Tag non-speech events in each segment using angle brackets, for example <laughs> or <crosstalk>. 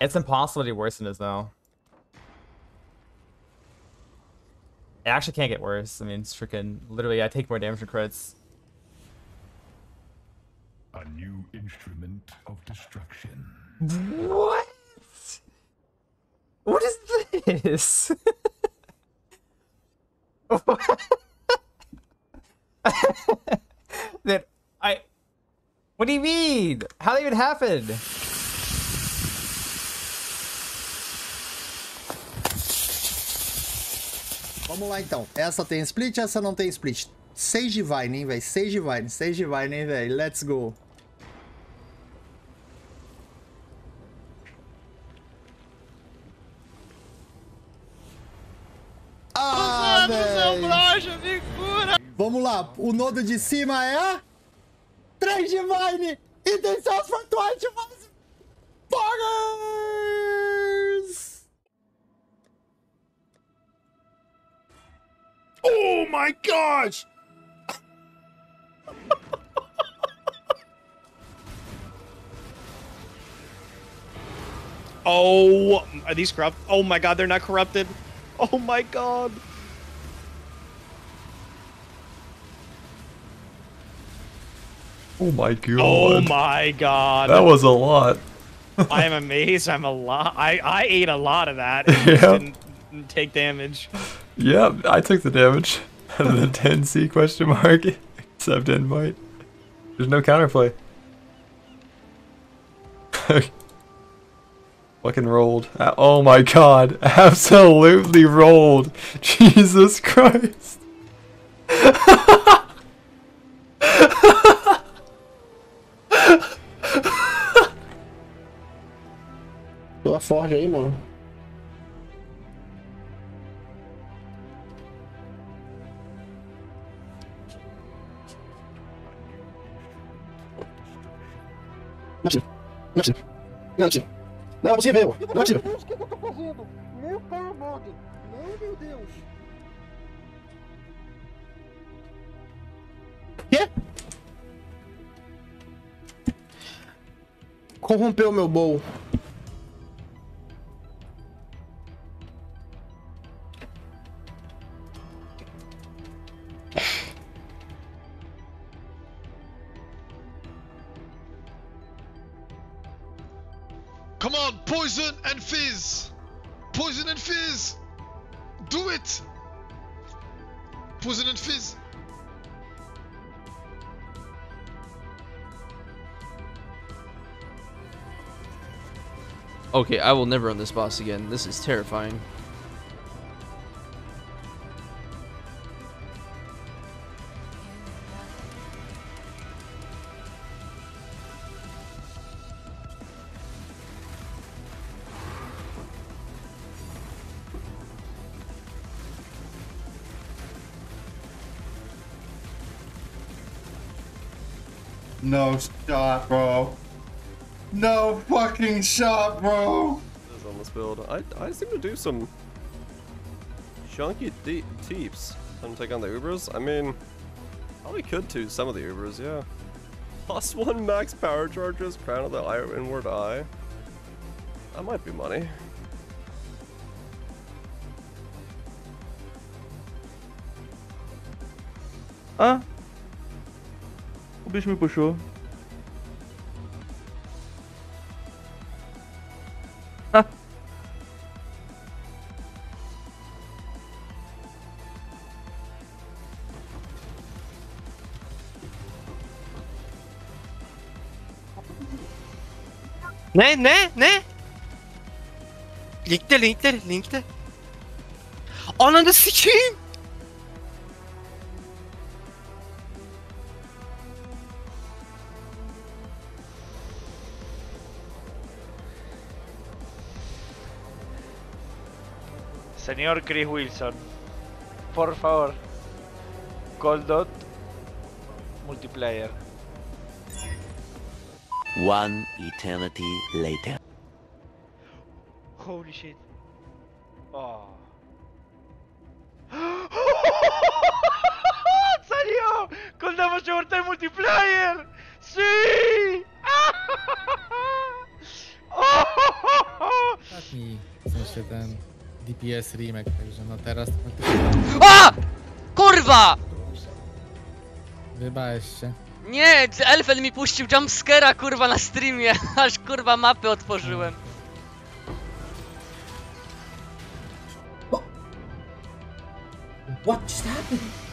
It's impossible to do worse than this, though. It actually can't get worse. I mean, it's freaking... Literally, I take more damage from crits. A new instrument of destruction. What? What is this? <laughs> that I. What do you mean? How did that even happen? Vamos lá então. Essa tem split, essa não tem split. 6 Divine, hein, velho? 6 Divine, 6 Divine, hein, velho? Let's go. Ah, velho. Vamos lá. O nodo de cima é... 3 Divine! E tem seus for twice Divine! My gosh! <laughs> Oh, are these corrupt? Oh my god, they're not corrupted. Oh my god. Oh my god. Oh my god. That was a lot. <laughs> I am amazed. I'm a lot. I I ate a lot of that. And <laughs> Yeah. didn't take damage. Yeah, I took the damage. The 10C question mark. Except invite. There's no counterplay. <laughs> Fucking rolled. Uh, Oh my god. <laughs> Absolutely rolled. Jesus Christ. Tô forte aí. É possível. Não é possível. Não é possível. Não é possível. Deus, o que eu tô fazendo? Meu pau, Morgan. Não, meu Deus. Quê? Corrompeu meu bowl. Poison and fizz! Okay, I will never run this boss again. This is terrifying. No shot, bro. No fucking shot, bro. Is on this build. I, I seem to do some chunky deep teeps and take on the Ubers. I mean, probably could to some of the Ubers, yeah. Plus one max power charges, crown of the eye, inward eye. That might be money. Ah! O bicho me puxou. Ah! Ne ne ne? Linkte linkte linkte. Ananı sikeyim. Señor Chris Wilson, por favor, Coldot multiplayer. One eternity later. Holy shit. Oh. <laughs> ¡Salió! ¡Con Damage Overtime Multiplayer! ¡Sí! ¡Oh! W sensie ten DPS remake, także no teraz A! Kurwa! wybałeś się. Nie, Elfen mi puścił jumpscare'a kurwa na streamie, <laughs> aż kurwa mapy otworzyłem. What just happened?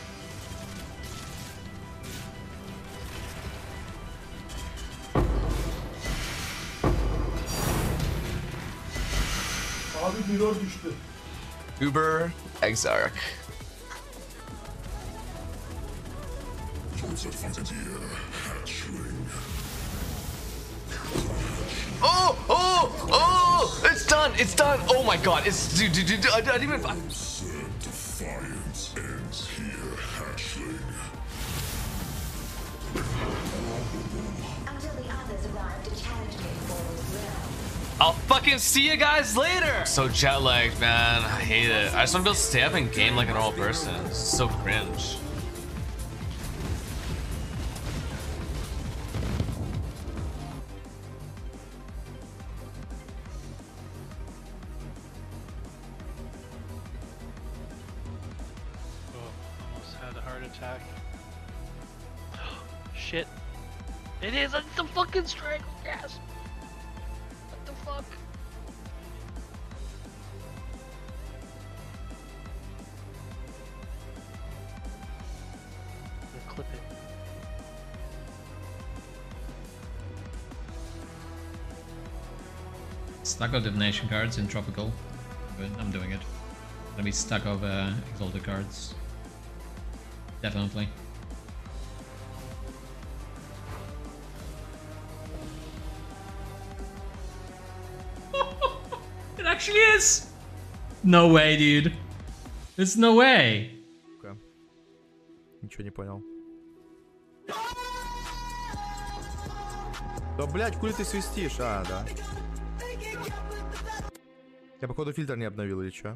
Mirror düştü. Uber Exarch. Oh, oh, oh! It's done! It's done! Oh my god! It's dude, dude, dude I, I didn't even. I'll fucking see you guys later. So jet lagged, man. I hate it. I just want to be able to stay up and game like a normal person. It's so cringe. Oh, almost had a heart attack. <gasps> Shit. It is! It's the fucking strangle gas! Stack of divination cards in tropical. Good, I'm doing it. Gonna be stack of uh, exalted cards. Definitely. <laughs> It actually is! No way, dude. There's no way. Ничего не понял. Да, блядь, хули ты свистишь? А, да. Я, походу, фильтр не обновил или что?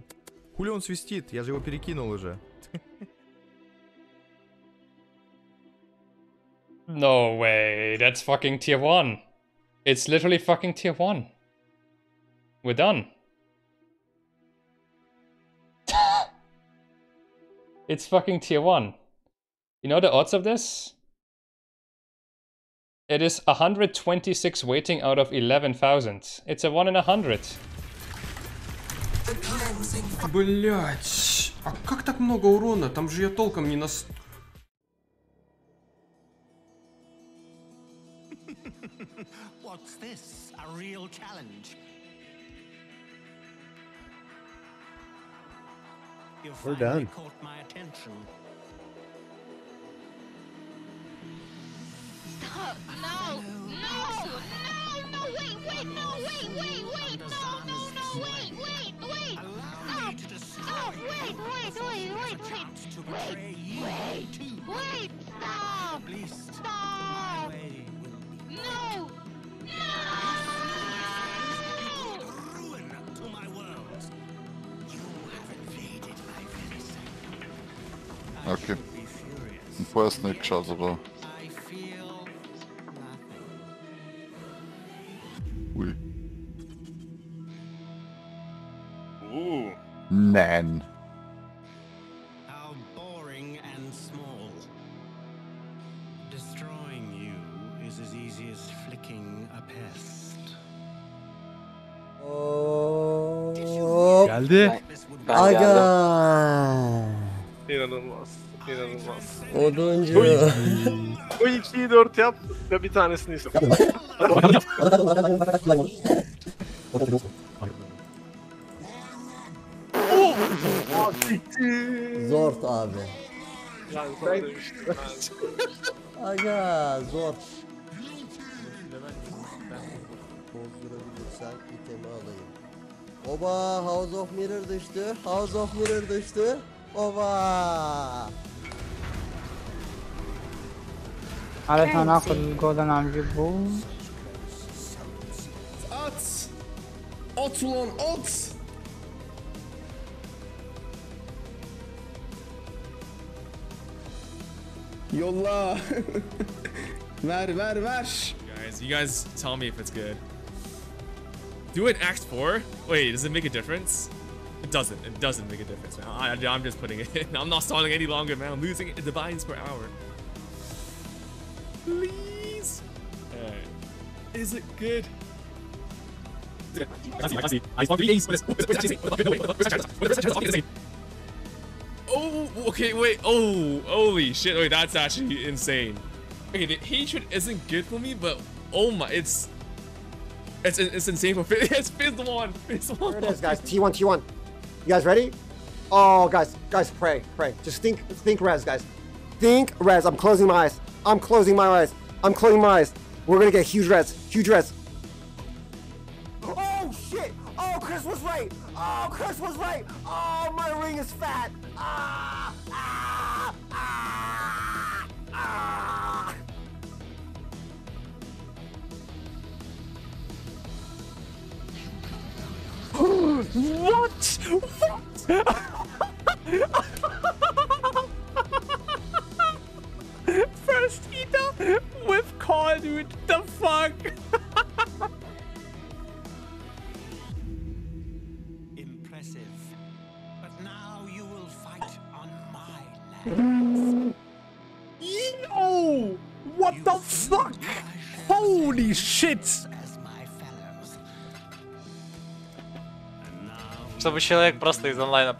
Хули он свистит? Я же его перекинул уже. <laughs> No way, that's fucking tier 1. It's literally fucking tier 1. We're done. <laughs> it's fucking tier 1. You know the odds of this? It is 126 weighting out of 11,000. It's a 1 in 100. Блять, а как так много урона? Там же я толком не нас... What's this? A real challenge? You We're done. caught my attention. Stop! No! No! No! No! Wait! Wait! No! Wait! Wait! Wait! No! No! No! Wait! Stop! Stop! Wait! Wait! Wait! Wait! Wait! Wait! Wait! Wait! Stop! Stop! No! Ruin to my world. You have invaded my very center. Okej. Pojasny час забрав. Nan. how boring and small. Destroying you is as easy as flicking a pest. Geldi. Aga. İnanılmaz. İnanılmaz. Oduncu. Bu, ikiyi dört yap ve bir tanesini iste. <laughs> <laughs> Zort abi. Yani sen demiştin. Aga zor. Bozdurabilirsen itemi alayım. Oba House of Mirror düştü. House of Mirror düştü. Oba. علشان اخذ الجولدن عم جيبه At. At ulan at. Yolla. ver ver ver. Guys, you guys tell me if it's good. do it Act 4? Wait, does it make a difference? It doesn't. It doesn't make a difference, man. I, am just putting it in. I'm not stalling any longer, man. I'm losing divines per hour. Please. Alright. Is it good? I see, I see. I saw three Oh, okay, wait. Oh, holy shit. Wait, that's actually insane. Okay, the hatred isn't good for me, but oh my, it's it's it's insane for <laughs> Fizz. It's Fizz the one. Fizz the one. There it is, guys. T1, T1. You guys ready? Oh, guys, guys, pray, pray. Just think, think res, guys. Think res. I'm closing my eyes. I'm closing my eyes. I'm closing my eyes. We're gonna get huge res. Huge res. Chris was right. Oh, Chris was right. Oh, my ring is fat. Ah, ah, ah, ah. <gasps> what? First <laughs> Чтобы человек просто из онлайна...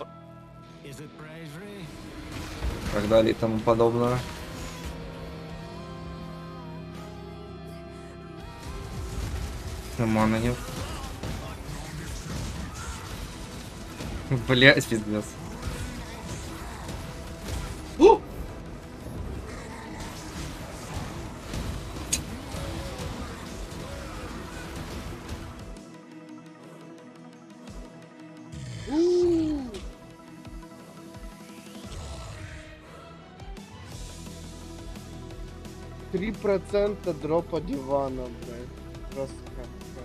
далее и тому подобное. Мана нет. Блять, пиздец. Три процента дропа дивана, блядь. Просто как-то.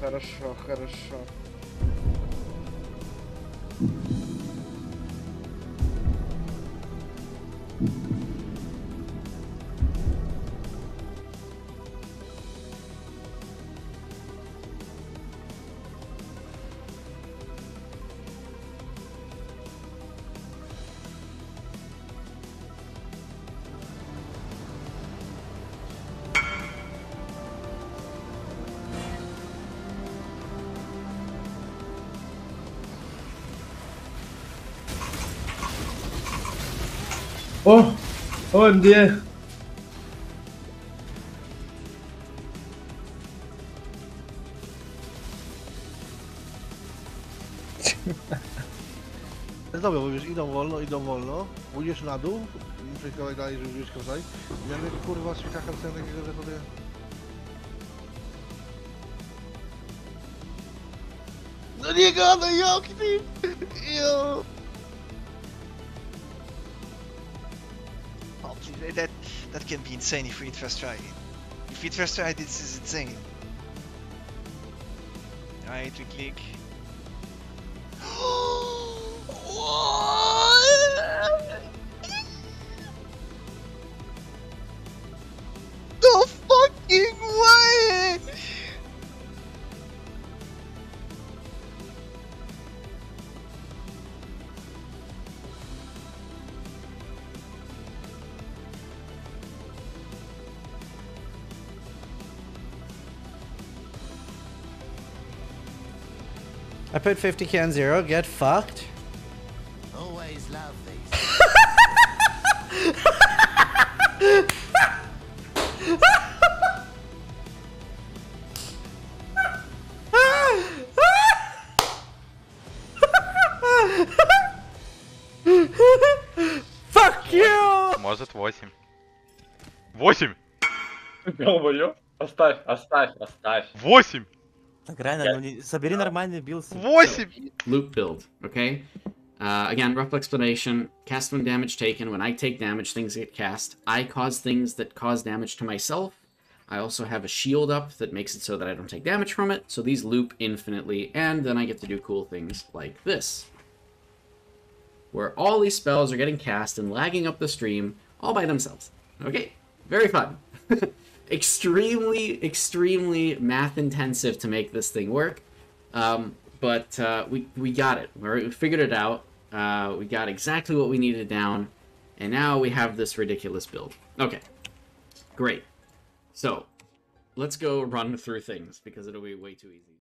Хорошо, хорошо. Oh! OMG! <laughs> Dobra, bo wiesz, idą wolno, idą wolno, pójdziesz na dół, przejść kawałek dalej, żeby wziąć kawałek. I nagle kurwa świta kartę takiego, że sobie... No nie gadaj, jak ty! <laughs> Jo! That that can be insane if we first try. If we first try, this is insane. Alright, we click. I put 50k on zero, get fucked. Always love these. Fuck you! Может 8. 8! Долбоёб. Оставь, оставь, оставь. 8! Так реально, ну не- собери нормальный билд. Loop build, okay? Uh, again, rough explanation. Cast when damage taken. When I take damage, things get cast. I cause things that cause damage to myself. I also have a shield up that makes it so that I don't take damage from it. So these loop infinitely, and then I get to do cool things like this. Where all these spells are getting cast and lagging up the stream all by themselves. Okay? Very fun. <laughs> extremely, extremely math intensive to make this thing work. Um, but uh, we, we got it. We're, figured it out. Uh, we got exactly what we needed down. And now we have this ridiculous build. Okay. Great. So, let's go run through things because it'll be way too easy.